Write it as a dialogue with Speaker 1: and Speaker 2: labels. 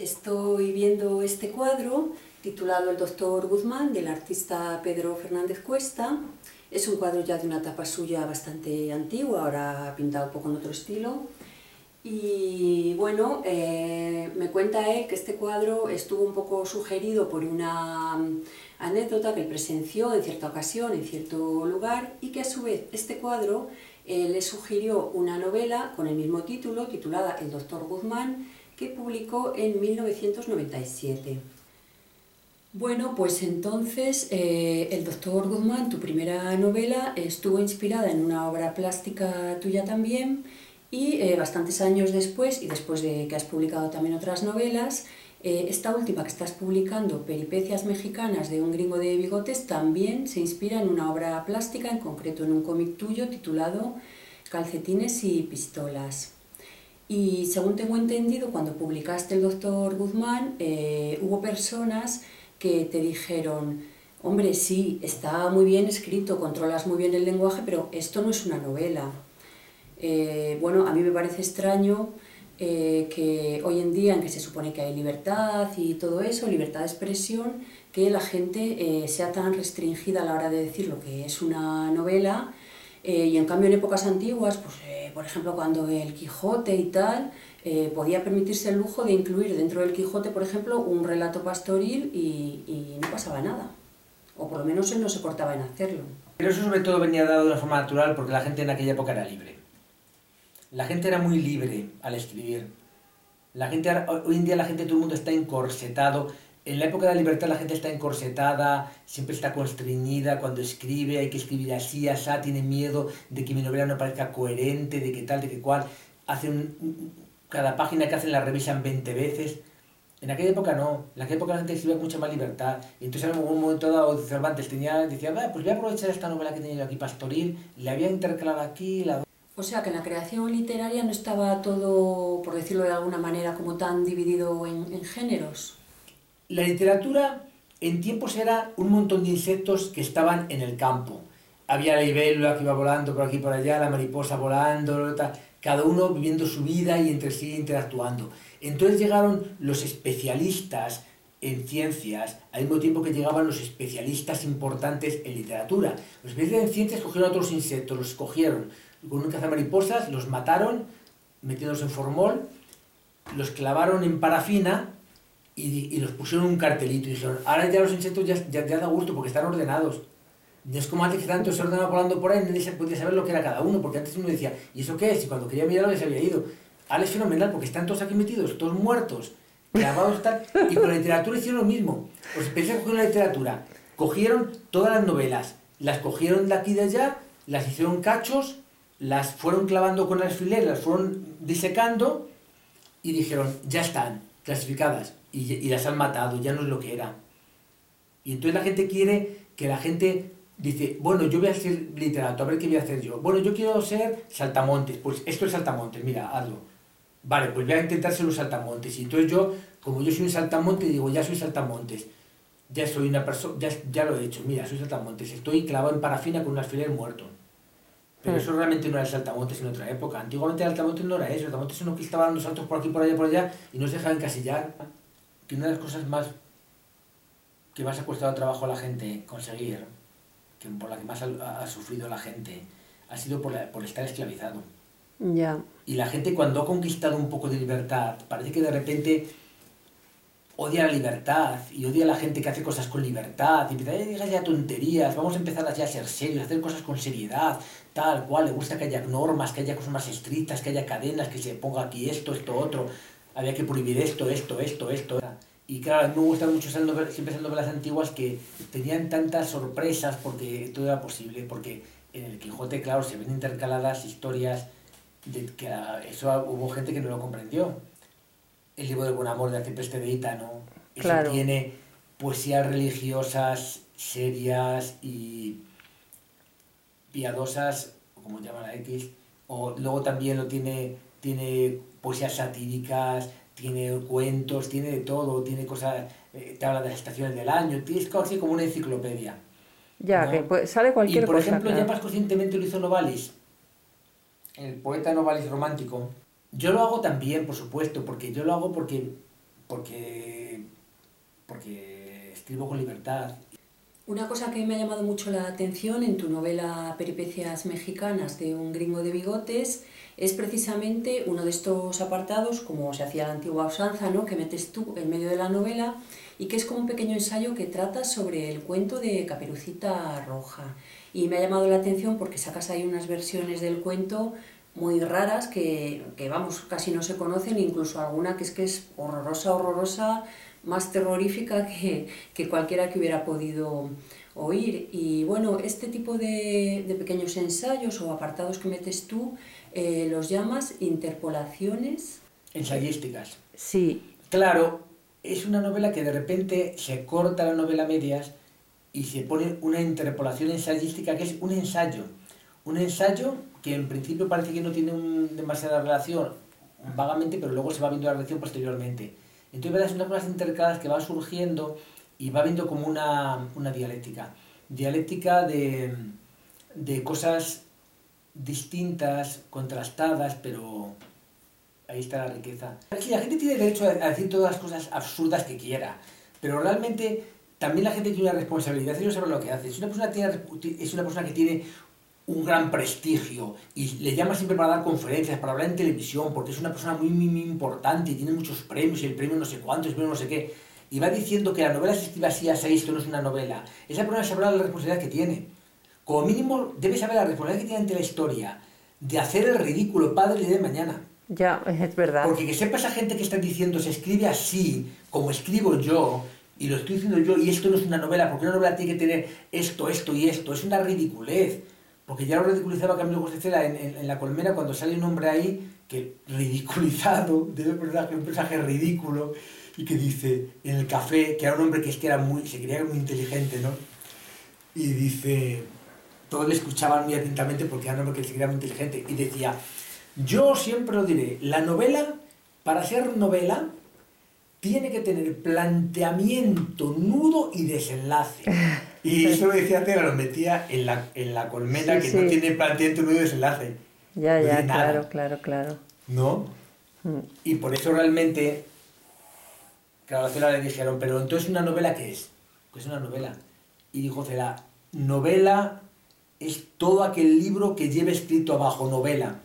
Speaker 1: Estoy viendo este cuadro titulado El Doctor Guzmán del artista Pedro Fernández Cuesta. Es un cuadro ya de una etapa suya bastante antigua, ahora pintado un poco en otro estilo. Y bueno, eh, me cuenta él que este cuadro estuvo un poco sugerido por una anécdota que él presenció en cierta ocasión, en cierto lugar, y que a su vez este cuadro eh, le sugirió una novela con el mismo título, titulada El Doctor Guzmán, que publicó en 1997. Bueno, pues entonces eh, El Doctor Guzmán, tu primera novela, estuvo inspirada en una obra plástica tuya también y eh, bastantes años después, y después de que has publicado también otras novelas, eh, esta última que estás publicando, Peripecias Mexicanas de un gringo de bigotes, también se inspira en una obra plástica, en concreto en un cómic tuyo titulado Calcetines y Pistolas. Y según tengo entendido, cuando publicaste El Doctor Guzmán, eh, hubo personas que te dijeron, hombre, sí, está muy bien escrito, controlas muy bien el lenguaje, pero esto no es una novela. Eh, bueno, a mí me parece extraño eh, que hoy en día, en que se supone que hay libertad y todo eso, libertad de expresión, que la gente sea tan restringida a la hora de decir lo que es una novela y en cambio en épocas antiguas, pues por ejemplo, cuando el Quijote y tal, eh, podía permitirse el lujo de incluir dentro del Quijote, por ejemplo, un relato pastoril y, no pasaba nada. O por lo menos él no se cortaba en hacerlo.
Speaker 2: Pero eso sobre todo venía dado de una forma natural porque la gente en aquella época era libre. La gente era muy libre al escribir. La gente, hoy en día la gente, todo el mundo está encorsetado en la época de la libertad la gente está encorsetada, siempre está constreñida cuando escribe, hay que escribir así, así, tiene miedo de que mi novela no parezca coherente, de que tal, de que cual. Hacen, cada página que hacen la revisan 20 veces. En aquella época no, en aquella época la gente escribía mucha más libertad. Y entonces en algún momento dado Cervantes tenía, decía, pues voy a aprovechar esta novela que tenía yo aquí, Pastoril, le había intercalado aquí, la...
Speaker 1: O sea que en la creación literaria no estaba todo, por decirlo de alguna manera, como tan dividido en, en géneros.
Speaker 2: La literatura en tiempos era un montón de insectos que estaban en el campo. Había la libélula que iba volando por aquí y por allá, la mariposa volando, cada uno viviendo su vida y entre sí interactuando. Entonces llegaron los especialistas en ciencias, al mismo tiempo que llegaban los especialistas importantes en literatura. Los especialistas en ciencias cogieron otros insectos, los cogieron con un cazamariposas, los mataron, metiéndose en formol, los clavaron en parafina y, los pusieron un cartelito y dijeron, ahora ya los insectos ya, ya, da gusto porque están ordenados. No es como antes que tanto se ordenaba volando por ahí, nadie se podía saber lo que era cada uno, porque antes uno decía, ¿y eso qué es? Y cuando quería mirarlo ya se había ido. Ahora es fenomenal porque están todos aquí metidos, todos muertos, grabados tal. Y con la literatura hicieron lo mismo. Pues pensé que con la literatura. Cogieron todas las novelas, las cogieron de aquí y de allá, las hicieron cachos, las fueron clavando con alfiler, las fueron disecando y dijeron, ya están, clasificadas y, las han matado, ya no es lo que era. Y entonces la gente quiere que la gente dice, bueno, yo voy a ser literato, a ver qué voy a hacer yo. Bueno, yo quiero ser saltamontes, pues esto es saltamontes, mira, hazlo. Vale, pues voy a intentar ser un saltamontes. Y entonces yo, como yo soy un saltamontes, digo, ya soy saltamontes. Ya soy una persona, ya, ya lo he hecho, mira, soy saltamontes. Estoy clavado en parafina con un alfiler muerto. Pero eso realmente no era el saltamontes en otra época. Antiguamente el saltamontes no era eso. El saltamontes es uno que estaba dando saltos por aquí, por allá, por allá y no se dejaba encasillar que una de las cosas más que más ha costado trabajo a la gente conseguir, que por la que más ha, sufrido la gente, ha sido por, por estar esclavizado.
Speaker 1: Ya.
Speaker 2: Y la gente cuando ha conquistado un poco de libertad, parece que de repente odia la libertad y odia a la gente que hace cosas con libertad y empieza, a decir ya tonterías, vamos a empezar a ser serios, a hacer cosas con seriedad, tal cual, le gusta que haya normas, que haya cosas más estrictas, que haya cadenas, que se ponga aquí esto, esto, otro había que prohibir esto, esto, esto, esto. Y claro, me gustan mucho siempre esas novelas antiguas que tenían tantas sorpresas porque todo era posible, porque en el Quijote, claro, se ven intercaladas historias de que eso hubo gente que no lo comprendió. El libro de Buen Amor de Arcipreste de Ítano, eso tiene poesías religiosas, serias y piadosas, como llaman a X, o luego también lo tiene, tiene poesías satíricas, tiene cuentos, tiene de todo, tiene cosas, eh, te habla de las estaciones del año, tienes así como una enciclopedia.
Speaker 1: Ya, que sale cualquier
Speaker 2: cosa. Y por ejemplo, ya más conscientemente lo hizo Novalis, el poeta Novalis romántico. Yo lo hago también, por supuesto, porque yo lo hago porque porque, porque escribo con libertad.
Speaker 1: Una cosa que me ha llamado mucho la atención en tu novela Peripecias Mexicanas de un gringo de bigotes es precisamente uno de estos apartados, como se hacía la antigua usanza, ¿no? que metes tú en medio de la novela y que es como un pequeño ensayo que trata sobre el cuento de Caperucita Roja. Y me ha llamado la atención porque sacas ahí unas versiones del cuento muy raras que, que, vamos, casi no se conocen, incluso alguna que es que es horrorosa, horrorosa, más terrorífica que, que cualquiera que hubiera podido oír. Y bueno, este tipo de, de pequeños ensayos o apartados que metes tú, eh, los llamas interpolaciones.
Speaker 2: Ensayísticas.
Speaker 1: Sí.
Speaker 2: Claro, es una novela que de repente se corta la novela a medias y se pone una interpolación ensayística que es un ensayo. Un ensayo que en principio parece que no tiene demasiada relación, vagamente, pero luego se va viendo la relación posteriormente. Entonces, son cosas intercaladas que van surgiendo y va viendo como una, una dialéctica. Dialéctica de, de cosas distintas, contrastadas, pero ahí está la riqueza. la gente tiene derecho a decir todas las cosas absurdas que quiera, pero realmente también la gente tiene una responsabilidad y no sabe lo que hace. Si una persona tiene, es una persona que tiene un gran prestigio y le llama siempre para dar conferencias, para hablar en televisión, porque es una persona muy, muy, importante y tiene muchos premios y el premio no sé cuántos, el premio no sé qué, y va diciendo que la novela se escribe así a seis, que no es una novela, esa persona sabrá la responsabilidad que tiene. Como mínimo debe saber la responsabilidad que tiene ante la historia de hacer el ridículo padre de mañana.
Speaker 3: Ya, es verdad.
Speaker 2: Porque que sepa esa gente que está diciendo se escribe así, como escribo yo, y lo estoy diciendo yo, y esto no es una novela, porque una novela tiene que tener esto, esto y esto, es una ridiculez. Porque ya lo ridiculizaba Camilo José Cela en, en, La Colmena cuando sale un hombre ahí que ridiculizado, de un personaje, un personaje ridículo, y que dice en el café, que era un hombre que, es era muy, se creía muy inteligente, ¿no? Y dice, todos le escuchaban muy atentamente porque era un hombre que se creía muy inteligente, y decía, yo siempre lo diré, la novela, para ser novela, tiene que tener planteamiento, nudo y desenlace. Y eso lo decía Tera, lo metía en la, en la colmena que no tiene planteamiento, y desenlace.
Speaker 3: Ya, ya, claro, claro, claro.
Speaker 2: ¿No? Mm. Y por eso realmente, claro, a Cela le dijeron, pero entonces una novela qué es? Pues una novela. Y dijo Cela, novela es todo aquel libro que lleve escrito abajo, novela.